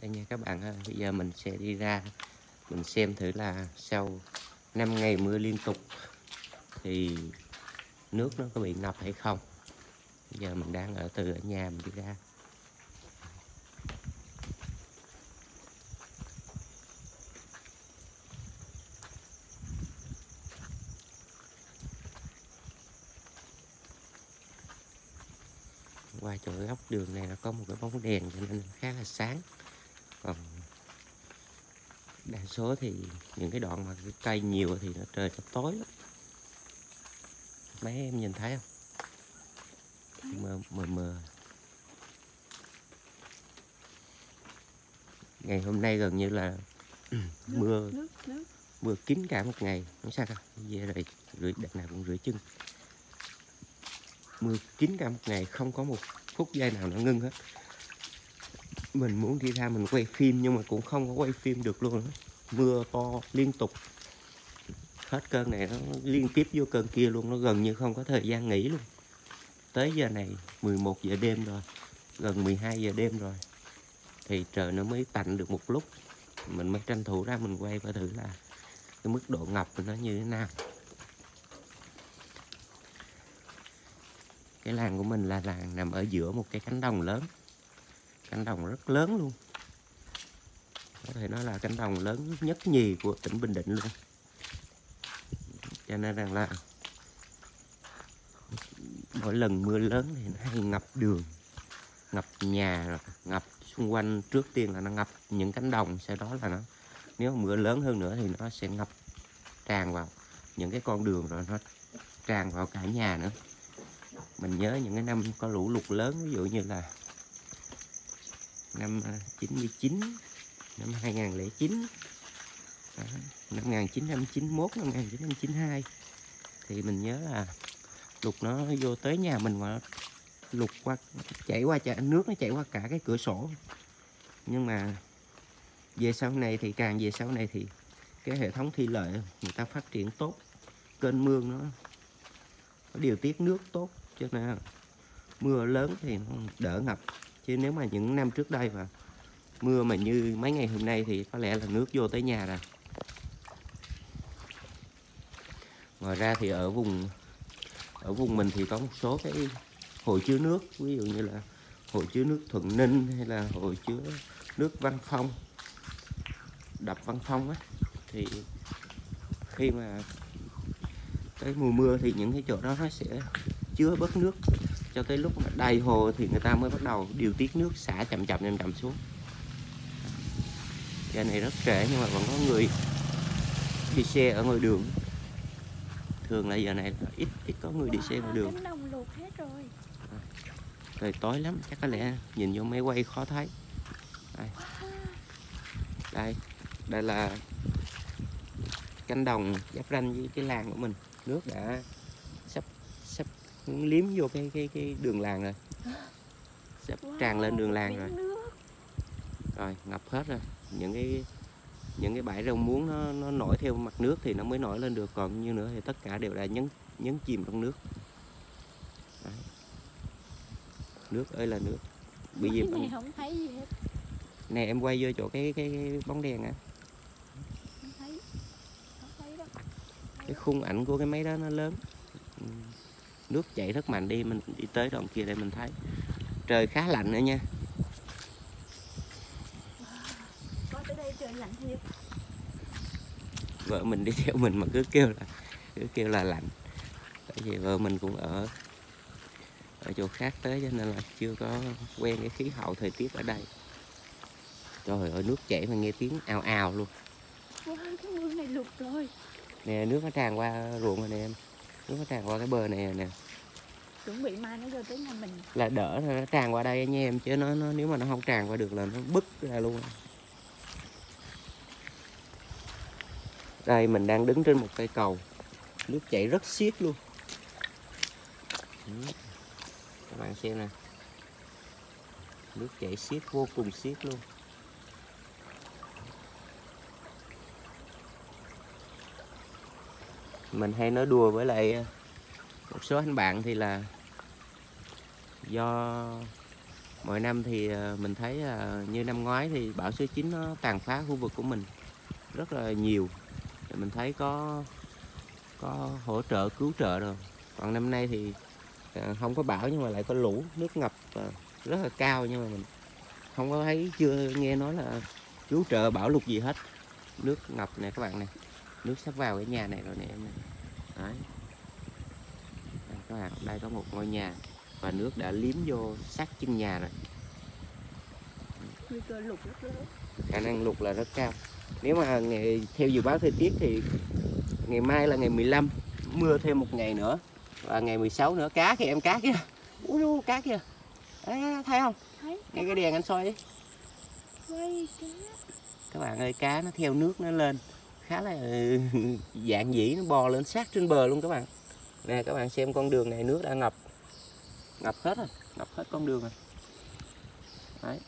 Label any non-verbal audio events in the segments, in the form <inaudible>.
đây nha các bạn bây giờ mình sẽ đi ra, mình xem thử là sau 5 ngày mưa liên tục thì nước nó có bị ngập hay không. Bây giờ mình đang ở, từ ở nhà mình đi ra. Qua chỗ góc đường này nó có một cái bóng đèn cho nên khá là sáng còn đa số thì những cái đoạn mà cái cây nhiều thì nó trời nó tối lắm. Mấy em nhìn thấy không? Mờ mờ mờ. Ngày hôm nay gần như là <clears throat> mưa nước nước. mưa kín cả một ngày không sao đâu. Về rồi rửa đợt nào cũng rửa chân. Mưa kín cả một ngày không có một phút giây nào nó ngưng hết mình muốn đi ra mình quay phim nhưng mà cũng không có quay phim được luôn mưa to liên tục. Hết cơn này nó liên tiếp vô cơn kia luôn, nó gần như không có thời gian nghỉ luôn. Tới giờ này 11 giờ đêm rồi, gần 12 giờ đêm rồi. Thì trời nó mới tạnh được một lúc. Mình mới tranh thủ ra mình quay và thử là cái mức độ ngập của nó như thế nào. Cái làng của mình là làng nằm ở giữa một cái cánh đồng lớn cánh đồng rất lớn luôn. Có thể nói là cánh đồng lớn nhất nhì của tỉnh Bình Định luôn. Cho nên rằng là mỗi lần mưa lớn thì nó hay ngập đường, ngập nhà rồi ngập xung quanh. Trước tiên là nó ngập những cánh đồng, sau đó là nó, nếu mưa lớn hơn nữa thì nó sẽ ngập tràn vào những cái con đường rồi nó tràn vào cả nhà nữa. Mình nhớ những cái năm có lũ lụt lớn, ví dụ như là năm ờ, 99 năm 2009 đó, năm 1991 năm 1992 thì mình nhớ là lụt nó vô tới nhà mình mà lục lụt qua chảy qua chảy, nước nó chảy qua cả cái cửa sổ. Nhưng mà về sau này thì càng về sau này thì cái hệ thống thi lợi người ta phát triển tốt kênh mương nó nó điều tiết nước tốt cho nên mưa lớn thì nó đỡ ngập chứ nếu mà những năm trước đây mà mưa mà như mấy ngày hôm nay thì có lẽ là nước vô tới nhà rồi. Ngoài ra thì ở vùng ở vùng mình thì có một số cái hồ chứa nước, ví dụ như là hồ chứa nước Thuận Ninh hay là hồ chứa nước Văn Phong, đập Văn Phong á. Thì khi mà tới mùa mưa thì những cái chỗ đó nó sẽ chứa bớt nước cho tới lúc mà đầy hồ thì người ta mới bắt đầu điều tiết nước xả chậm chậm chậm chậm xuống. Giờ này rất trễ nhưng mà vẫn có người đi xe ở ngoài đường. Thường là giờ này ít ít có người đi xe ngoài đường. Rồi. Trời tối lắm chắc có lẽ nhìn vô máy quay khó thấy. Đây. Đây đây là cánh đồng giáp ranh với cái làng của mình. Nước đã liếm vô cái cái cái đường làng rồi. Sắp tràn lên đường làng rồi. nước. Rồi ngập hết rồi. Những cái những cái bãi rau muống nó nó nổi theo mặt nước thì nó mới nổi lên được. Còn như nữa thì tất cả đều đã nhấn nhấn chìm trong nước. Đấy. nước ơi là nước. Bị gì này không thấy gì hết. Nè em quay vô chỗ cái cái, cái bóng đèn á. Cái khung ảnh của cái máy đó nó lớn. Ừ. nước chảy rất mạnh đi mình đi tới đoạn kia để mình thấy. Trời khá lạnh nữa nha. Có tới đây trời lạnh thiệt. Vợ mình đi theo mình mà cứ kêu là cứ kêu là lạnh. Tại vì vợ mình cũng ở ở chỗ khác tới cho nên là chưa có quen cái khí hậu thời tiết ở đây. Trời ơi nước chảy mà nghe tiếng ào ào luôn. Wow cái mương này lụt rồi. Nè nước nó tràn qua ruộng rồi nè em nó tràn qua cái bờ này nè. Chuẩn bị mai nó vô tới nhà mình. Là đỡ rồi nó tràn qua đây nha em chứ nó, nó nếu mà nó không tràn qua được là nó bứt ra luôn. Đây mình đang đứng trên một cây cầu. Nước chảy rất xiết luôn. Các bạn xem nè. Nước chảy xiết vô cùng xiết luôn mình hay nói đùa với lại ờ, một số anh bạn thì là do mỗi năm thì ờ, mình thấy ờ, như năm ngoái thì bão số 9 nó tàn phá khu vực của mình rất là nhiều. Thì mình thấy có có hỗ trợ, cứu trợ rồi. Còn năm nay thì không có bão nhưng mà lại có lũ, nước ngập rất là cao nhưng mà mình không có thấy, chưa nghe nói là cứu trợ bão lụt gì hết. Nước ngập nè, các bạn này nước sắp vào cái nhà này rồi nè em nè. đấy. Đây các bạn đây có một ngôi nhà và nước đã liếm vô sát chân nhà rồi. Khả năng lụt là rất cao. Nếu mà ngày, theo dự báo thời tiết thì ngày mai là ngày 15 mưa thêm một ngày nữa. Và ngày 16 nữa cá kìa em cá kìa. Ui ui, cá kìa. Thấy không? Thấy ngay cái đèn anh soi đi quay cá. Các bạn ơi cá nó theo nước nó lên khá là, <laughs> dạng dĩ, nó bò lên sát trên bờ luôn các bạn. Nè, các bạn xem con đường này, nước đã ngập. Ngập hết rồi, ngập hết con đường rồi. Đấy.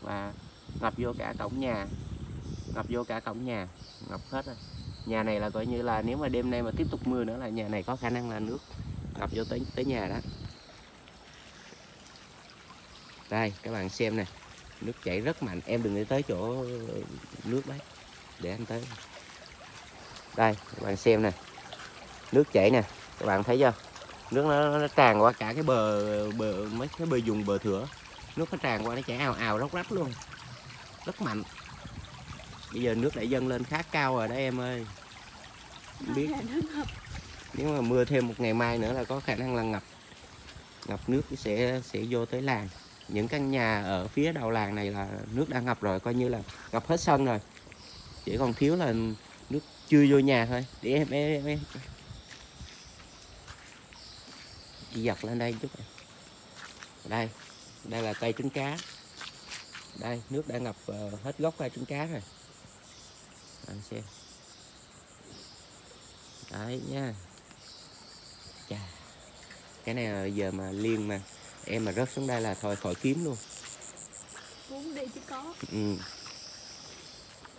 Và ngập vô cả cổng nhà. Ngập vô cả cổng nhà. Ngập hết rồi. Nhà này là coi như là nếu mà đêm nay mà tiếp tục mưa nữa là nhà này có khả năng là nước ngập vô tới tới nhà đó. Đây, các bạn xem nè. Nước chảy rất mạnh. Em đừng đi tới chỗ nước đấy để anh tới. Đây các bạn xem nè. Nước chảy nè các bạn thấy chưa? Nước nó, nó tràn qua cả cái bờ bờ mấy cái bờ dùng bờ thửa. Nước nó tràn qua nó chảy ào ào róc rách luôn. Rất mạnh. Bây giờ nước đã dâng lên khá cao rồi đó em ơi. Không biết. Nếu mà mưa thêm một ngày mai nữa là có khả năng là ngập. Ngập nước sẽ sẽ vô tới làng. Những căn nhà ở phía đầu làng này là nước đã ngập rồi coi như là ngập hết sân rồi chỉ còn thiếu là nước chưa vô nhà thôi. Để em em em. Chị giật lên đây chút đây đây là cây trứng cá. Đây nước đã ngập ờ, hết gốc cây trứng cá rồi. Bạn xem. Đấy nha. Chà. Cái này là giờ mà liên mà em mà rớt xuống đây là thôi khỏi kiếm luôn. Muốn đi chứ có. Ừ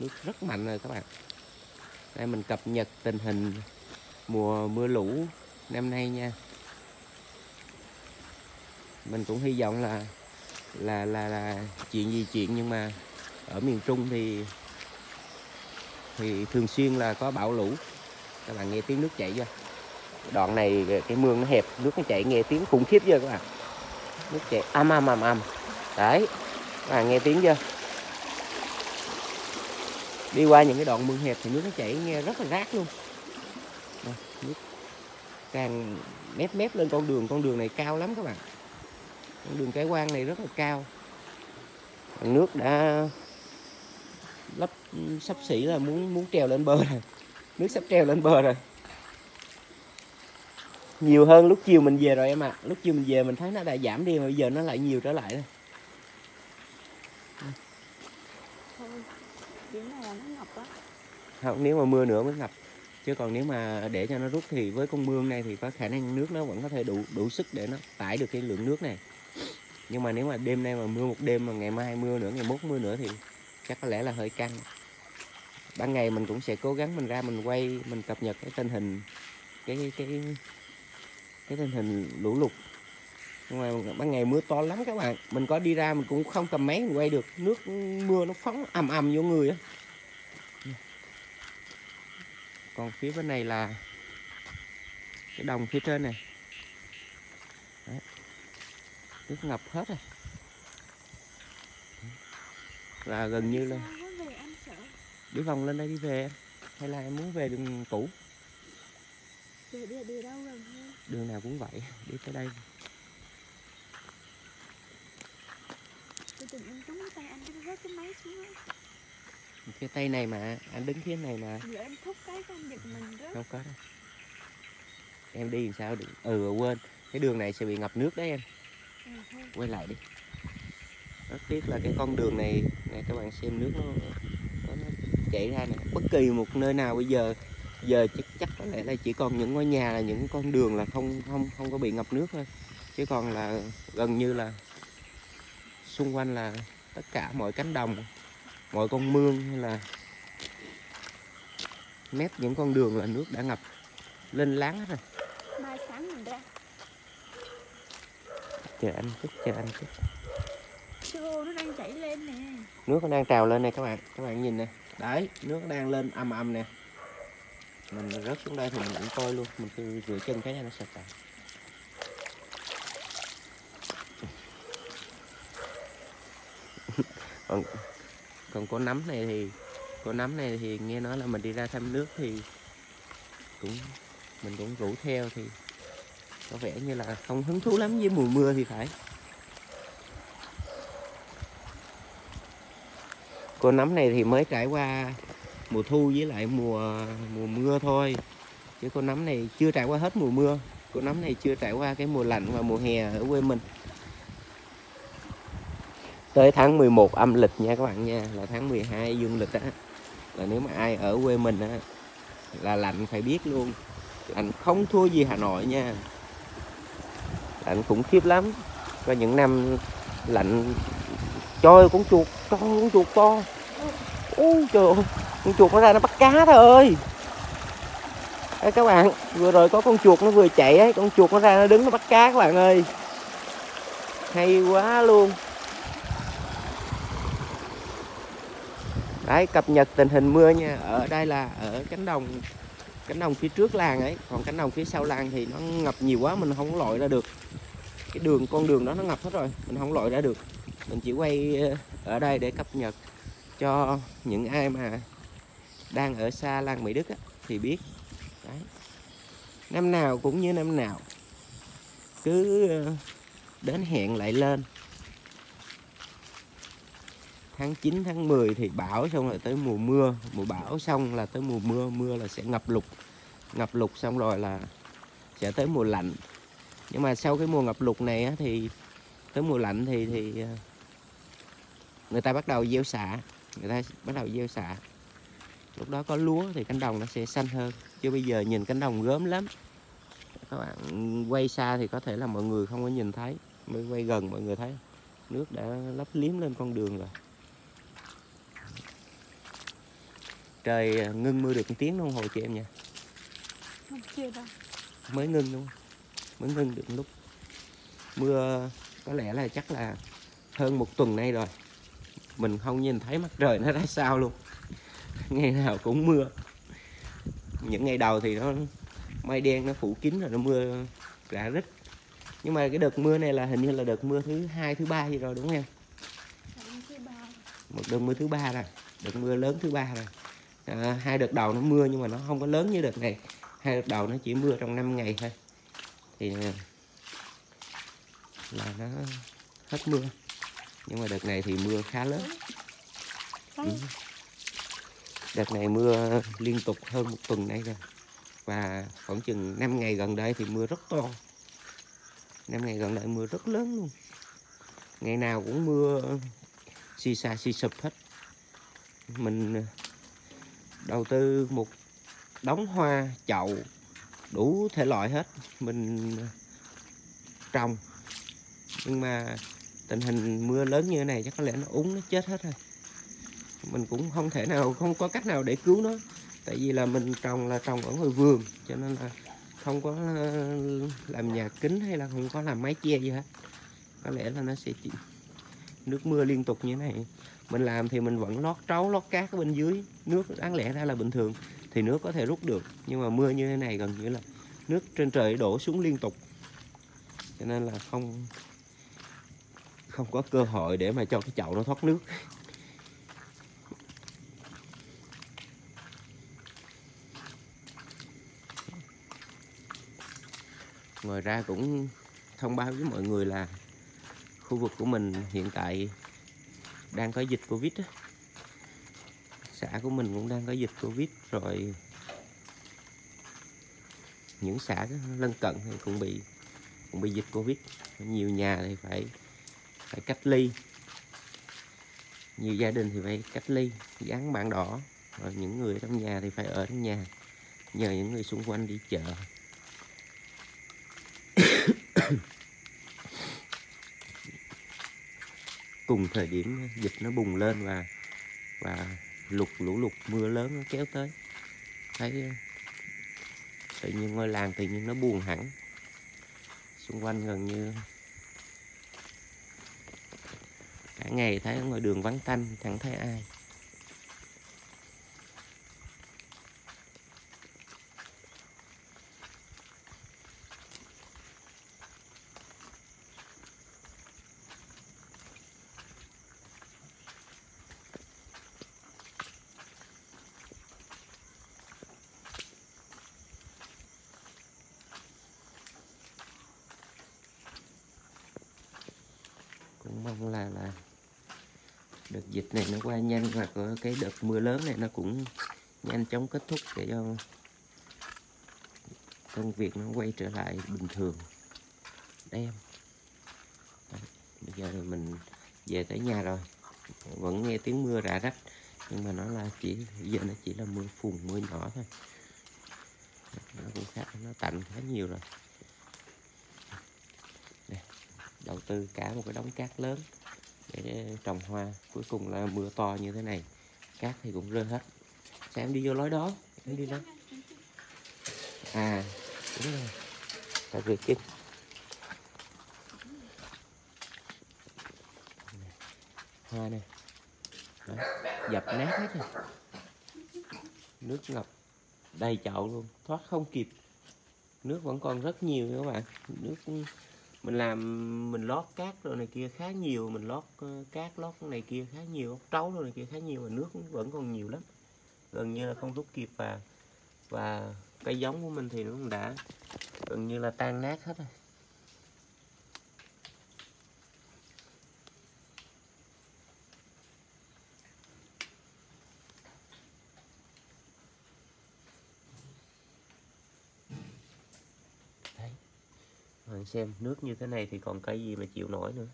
nước rất mạnh rồi các bạn. Đây, mình cập nhật tình hình mùa mưa lũ năm nay nha. Mình cũng hy vọng là là là là chuyện gì chuyện nhưng mà ở miền Trung thì thì thường xuyên là có bão lũ. Các bạn nghe tiếng nước chảy chưa? Đoạn này cái mương nó hẹp, nước nó chảy nghe tiếng khủng khiếp chưa các bạn? Nước chảy âm âm âm âm. Đấy, các bạn nghe tiếng chưa? Đi qua những cái đoạn mương hẹp thì nước nó chảy nghe rất là rác luôn. Đây, nước càng mép mép lên con đường con đường này cao lắm các bạn. Con đường cái quan này rất là cao. Nước đã lấp sắp xỉ là muốn muốn trèo lên bờ rồi. Nước sắp trèo lên bờ rồi. Nhiều hơn lúc chiều mình về rồi em ạ. Lúc chiều mình về mình thấy nó đã giảm đi mà bây giờ nó lại nhiều trở lại rồi điểm này là nó ngập á. Không nếu mà mưa nữa mới ngập. Chứ còn nếu mà để cho nó rút thì với con mương này thì có khả năng nước nó vẫn có thể đủ đủ sức để nó tải được cái lượng nước này. Nhưng mà nếu mà đêm nay mà mưa một đêm mà ngày mai mưa nữa ngày mốt mưa nữa thì chắc có lẽ là hơi căng. Ban ngày mình cũng sẽ cố gắng mình ra mình quay mình cập nhật cái tình hình cái cái cái, cái tình hình lũ lụt nhưng mà ban ngày mưa to lắm các bạn. Mình có đi ra mình cũng không cầm máy mình quay được. Nước mưa nó phóng ầm ầm vô người á. Còn phía bên này là cái đồng phía trên này. Đấy. nước ngập hết rồi. Và gần như là đi vòng lên đây đi về. Em. hay là em muốn về đường cũ? Đường nào cũng vậy. Đi tới đây tôi từng anh trúng cái tay anh cái rớt cái máy xuống á cái tay này mà anh đứng phía này mà. Giờ em thúc cái anh giật mình rớt không có đâu. Em đi làm sao được? Ừ quên. Cái đường này sẽ bị ngập nước đấy em. Ừ, quay lại đi. Rất tiếc là cái con đường này này các bạn xem nước nó, nó, nó chảy ra nè. Bất kỳ một nơi nào bây giờ giờ chắc, chắc có lẽ là chỉ còn những ngôi nhà là những con đường là không không không có bị ngập nước thôi. Chứ còn là gần như là xung quanh là tất cả mọi cánh đồng mọi con mương hay là mép những con đường là nước đã ngập. Lên láng hết rồi. Mai sáng mình ra. Chờ anh chút chờ anh chút. Cái ô nó đang chảy lên nè. Nước nó đang trào lên nè các bạn. Các bạn nhìn nè. Đấy nước nó đang lên âm âm nè. Mình rớt xuống đây thì mình cũng coi luôn. Mình cứ rửa chân cái cho nó sạch sạch <laughs> còn còn con nấm này thì, con nấm này thì nghe nói là mình đi ra thăm nước thì cũng, mình cũng rủ theo thì có vẻ như là không hứng thú lắm với mùa mưa thì phải. Cô nấm này thì mới trải qua mùa thu với lại mùa mùa mưa thôi. Chứ con nấm này chưa trải qua hết mùa mưa. Con nấm này chưa trải qua cái mùa lạnh và mùa hè ở quê mình tới tháng 11 âm lịch nha các bạn nha, là tháng 12 dương lịch á. Là nếu mà ai ở quê mình á, là lạnh phải biết luôn. Lạnh không thua gì Hà Nội nha. Lạnh khủng khiếp lắm. Có những năm lạnh, trời con chuột to con chuột to. Ôi trời ơi, con chuột nó ra nó bắt cá thôi ơi. Các bạn, vừa rồi có con chuột nó vừa chạy ấy, con chuột nó ra nó đứng nó bắt cá các bạn ơi. Hay quá luôn. Đấy cập nhật tình hình mưa nha. Ở đây là ở cánh đồng cánh đồng phía trước làng ấy. Còn cánh đồng phía sau làng thì nó ngập nhiều quá mình không lội ra được. Cái đường con đường đó nó ngập hết rồi mình không lội ra được. Mình chỉ quay ờ, ở đây để cập nhật cho những ai mà đang ở xa làng Mỹ Đức á, thì biết. Đấy. Năm nào cũng như năm nào. Cứ ờ, đến hẹn lại lên tháng 9 tháng 10 thì bão xong rồi tới mùa mưa. Mùa bão xong là tới mùa mưa mưa là sẽ ngập lụt. Ngập lụt xong rồi là sẽ tới mùa lạnh. Nhưng mà sau cái mùa ngập lụt này á, thì tới mùa lạnh thì thì ờ, người ta bắt đầu gieo xạ. Người ta bắt đầu gieo xạ. Lúc đó có lúa thì cánh đồng nó sẽ xanh hơn. Chứ bây giờ nhìn cánh đồng gớm lắm. Các bạn quay xa thì có thể là mọi người không có nhìn thấy. Mới quay gần mọi người thấy. Nước đã lấp liếm lên con đường rồi. Trời à, ngưng mưa được một tiếng đồng hồ chị em nha Không chưa đâu. Mới ngưng luôn. Mới ngưng được một lúc. Mưa có lẽ là chắc là hơn một tuần nay rồi. Mình không nhìn thấy mặt trời nó ra sao luôn. <laughs> Ngày nào cũng mưa. Những ngày đầu thì nó mây đen nó phủ kín rồi nó mưa rã rít. Nhưng mà cái đợt mưa này là hình như là đợt mưa thứ hai thứ ba gì rồi đúng không em? Một đợt mưa thứ ba rồi. Đợt mưa lớn thứ ba rồi à, hai đợt đầu nó mưa nhưng mà nó không có lớn như đợt này. Hai đợt đầu nó chỉ mưa trong 5 ngày thôi. Thì à, là nó hết mưa. Nhưng mà đợt này thì mưa khá lớn. Ừ. đợt này mưa liên tục hơn một tuần nay rồi. Và khoảng chừng 5 ngày gần đây thì mưa rất to. 5 ngày gần đây mưa rất lớn luôn. Ngày nào cũng mưa xì xà xì sụp hết. Mình đầu tư một đống hoa, chậu, đủ thể loại hết mình trồng. Nhưng mà tình hình mưa lớn như thế này chắc có lẽ nó úng, nó chết hết rồi. Mình cũng không thể nào, không có cách nào để cứu nó. Tại vì là mình trồng là trồng ở ngoài vườn, cho nên là không có ờ, làm nhà kính hay là không có làm mái che gì hết. Có lẽ là nó sẽ chỉ nước mưa liên tục như thế này mình làm thì mình vẫn lót trấu, lót cát ở bên dưới. Nước đáng lẽ ra là bình thường, thì nước có thể rút được. Nhưng mà mưa như thế này gần như là nước trên trời đổ xuống liên tục. Cho nên là không không có cơ hội để mà cho cái chậu nó thoát nước. Ngoài ra cũng thông báo với mọi người là khu vực của mình hiện tại đang có dịch covid á. Xã của mình cũng đang có dịch covid, rồi những xã lân cận thì cũng bị cũng bị dịch covid. Nhiều nhà thì phải phải cách ly. Nhiều gia đình thì phải cách ly dán bản đỏ. Rồi những người trong nhà thì phải ở trong nhà, nhờ những người xung quanh đi chợ. Cùng thời điểm dịch nó bùng lên và và lụt, lũ lụt, mưa lớn nó kéo tới. Thấy, tự nhiên ngôi làng tự nhiên nó buồn hẳn. Xung quanh gần như cả ngày thấy ngoài đường vắng tanh, chẳng thấy ai cũng mong là là đợt dịch này nó qua nhanh và có cái đợt mưa lớn này nó cũng nhanh chóng kết thúc để cho công việc nó quay trở lại bình thường. Đây Đấy, bây giờ thì mình về tới nhà rồi. Vẫn nghe tiếng mưa rả rách nhưng mà nó là chỉ giờ nó chỉ là mưa phùn mưa nhỏ thôi. Nó cũng khá nó tạnh khá nhiều rồi. Đầu tư cả một cái đống cát lớn để trồng hoa cuối cùng là mưa to như thế này. Cát thì cũng rơi hết. Sao em đi vô lối đó? Em đi đó. À đúng rồi. Tại vì cái hoa này Đó, dập nát hết rồi. Nước ngập đầy chậu luôn. Thoát không kịp. Nước vẫn còn rất nhiều các bạn. Nước mình làm, mình lót cát rồi này kia khá nhiều, mình lót ờ, cát lót này kia khá nhiều ốc trấu rồi này kia khá nhiều, mà nước vẫn còn nhiều lắm. Gần như là không rút kịp và và cây giống của mình thì nó cũng đã, gần như là tan nát hết rồi Đấy. Bạn xem nước như thế này thì còn cây gì mà chịu nổi nữa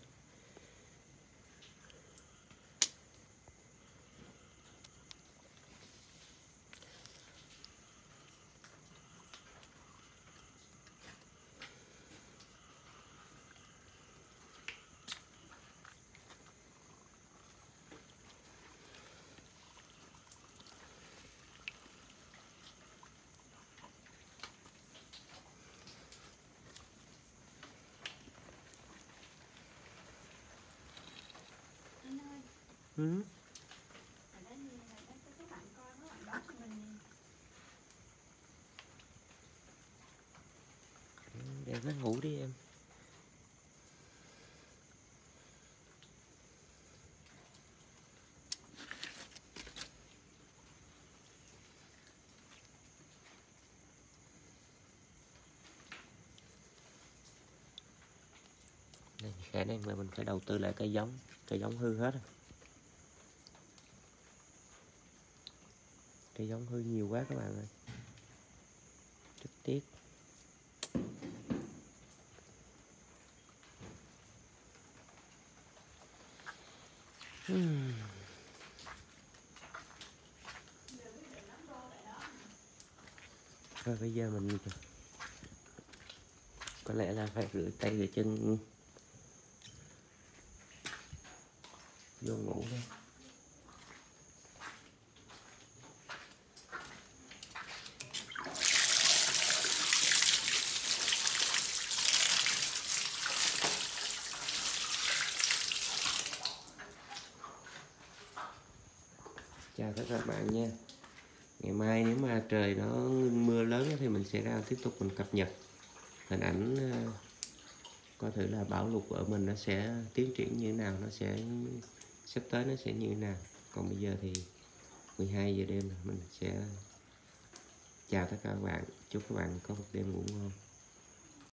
Anh ơi, ừ. ở đây thì là đây có các bạn coi các bạn báo cho mình nè. để nó ngủ đi em Đây, khả năng là mình phải đầu tư lại cây giống cây giống hư hết rồi cây giống hư nhiều quá các bạn ơi. Rất tiếc. Hmm. Rồi bây giờ mình có lẽ là phải rửa tay rửa chân. Vô ngủ thôi chào tất cả các bạn nha. Ngày mai nếu mà trời nó ngưng mưa lớn thì mình sẽ ra tiếp tục mình cập nhật. Hình ảnh ờ, có thể là bão lụt ở mình nó sẽ tiến triển như thế nào, nó sẽ, sắp tới nó sẽ như thế nào. Còn bây giờ thì 12 giờ đêm mình sẽ chào tất cả các bạn. Chúc các bạn có một đêm ngủ ngon.